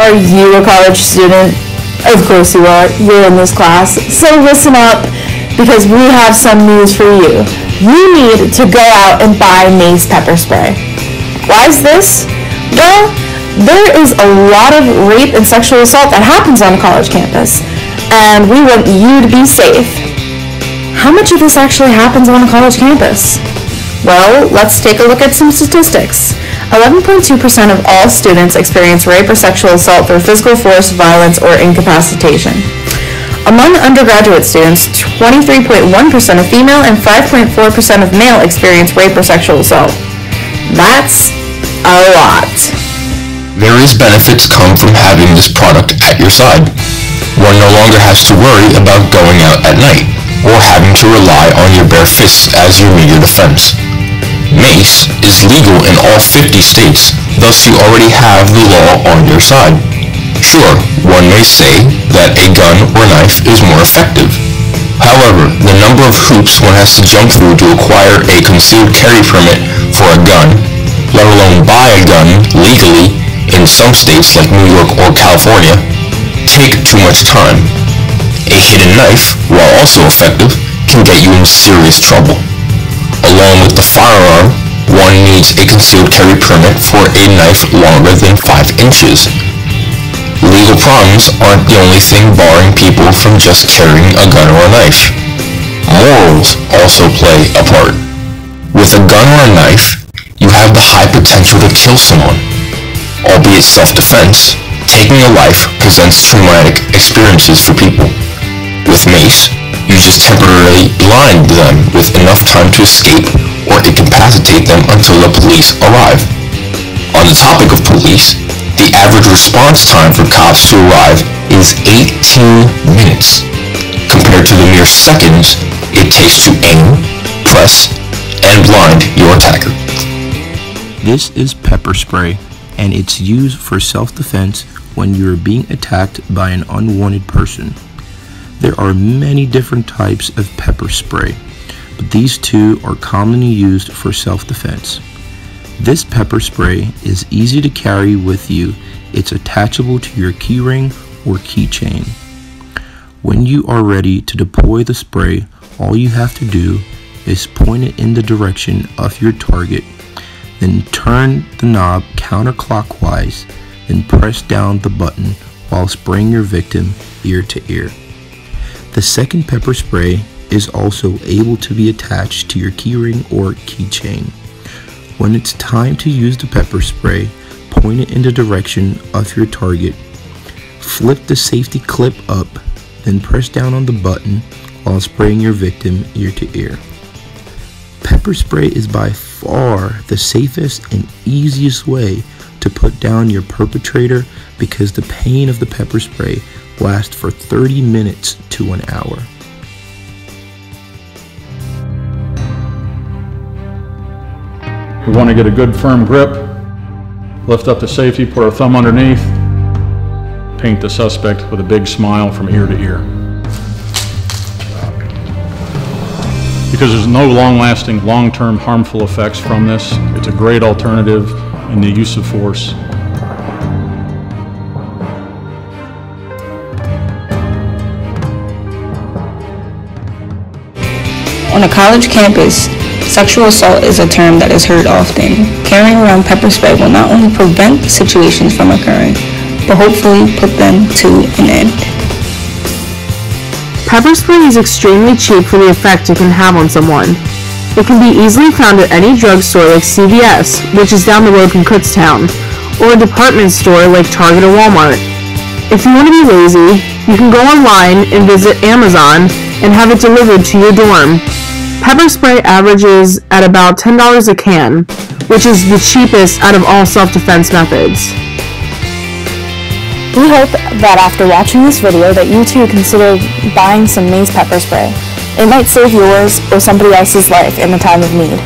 Are you a college student? Of course you are. You're in this class. So listen up because we have some news for you. You need to go out and buy Mace pepper spray. Why is this? Well, there is a lot of rape and sexual assault that happens on a college campus, and we want you to be safe. How much of this actually happens on a college campus? Well, let's take a look at some statistics. 11.2% of all students experience rape or sexual assault through physical force, violence, or incapacitation. Among undergraduate students, 23.1% of female and 5.4% of male experience rape or sexual assault. That's a lot. Various benefits come from having this product at your side. One no longer has to worry about going out at night or having to rely on your bare fists as your meager defense. Mace is legal in all 50 states, thus you already have the law on your side. Sure, one may say that a gun or knife is more effective. However, the number of hoops one has to jump through to acquire a concealed carry permit for a gun, let alone buy a gun legally in some states like New York or California, take too much time. A hidden knife, while also effective, can get you in serious trouble. Along with the firearm, one needs a concealed carry permit for a knife longer than 5 inches. Legal problems aren't the only thing barring people from just carrying a gun or a knife. Morals also play a part. With a gun or a knife, you have the high potential to kill someone. Albeit self-defense, taking a life presents traumatic experiences for people. With mace, you temporarily blind them with enough time to escape or incapacitate them until the police arrive. On the topic of police, the average response time for cops to arrive is 18 minutes, compared to the mere seconds it takes to aim, press, and blind your attacker. This is pepper spray, and it's used for self-defense when you are being attacked by an unwanted person. There are many different types of pepper spray, but these two are commonly used for self-defense. This pepper spray is easy to carry with you. It's attachable to your keyring or keychain. When you are ready to deploy the spray, all you have to do is point it in the direction of your target, then turn the knob counterclockwise, then press down the button while spraying your victim ear to ear. The second pepper spray is also able to be attached to your keyring or keychain. When it's time to use the pepper spray, point it in the direction of your target. Flip the safety clip up, then press down on the button while spraying your victim ear to ear. Pepper spray is by far the safest and easiest way to put down your perpetrator because the pain of the pepper spray lasts for 30 minutes to an hour. We want to get a good firm grip, lift up the safety, put our thumb underneath, paint the suspect with a big smile from ear to ear. Because there's no long-lasting, long-term harmful effects from this, it's a great alternative in the use of force On a college campus, sexual assault is a term that is heard often. Carrying around pepper spray will not only prevent situations from occurring, but hopefully put them to an end. Pepper spray is extremely cheap for the effect it can have on someone. It can be easily found at any drugstore like CVS, which is down the road from Kutztown, or a department store like Target or Walmart. If you want to be lazy, you can go online and visit Amazon and have it delivered to your dorm. Pepper spray averages at about $10 a can, which is the cheapest out of all self-defense methods. We hope that after watching this video that you too consider buying some Mace pepper spray. It might save yours or somebody else's life in a time of need.